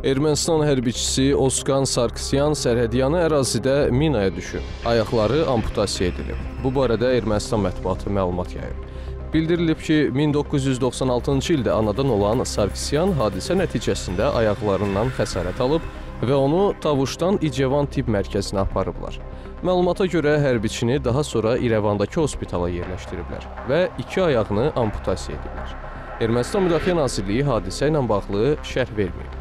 Ermənistan hərbiçisi Oskan Sarkisyan sərhədyanı ərazidə minaya düşüb. Ayaqları amputasiya edilib. Bu barədə Ermənistan mətbuatı məlumat yayıb. Bildirilib ki, 1996-cı ildə anadan olan Sarkisyan hadisə nəticəsində ayaqlarından xəsarət alıb və onu Tavuşdan İcevan tibb mərkəzinə aparıblar. Məlumata görə hərbiçini daha sonra İrəvandakı hospitala yerləşdiriblər və iki ayağını amputasiya ediblər. Ermənistan Müdafiə Nazirliyi hadisə ilə bağlı şərh verməyib.